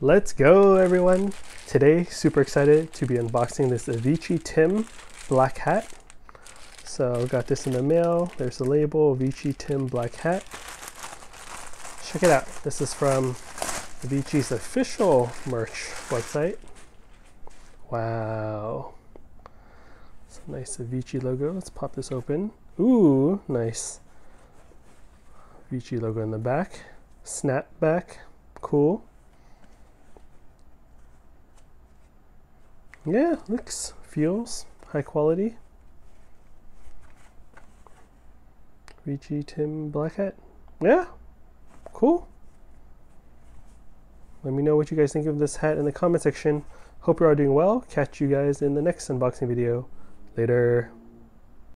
Let's go everyone! Today, super excited to be unboxing this Avicii Tim black hat. So got this in the mail. There's the label, Avicii Tim black hat. Check it out. This is from Avicii's official merch website. Wow. It's a nice Avicii logo. Let's pop this open. Ooh, nice. Avicii logo in the back. Snap back. Cool. Yeah, looks, feels high quality. Avicii Tim Black Hat. Yeah, cool. Let me know what you guys think of this hat in the comment section. Hope you're all doing well. Catch you guys in the next unboxing video. Later.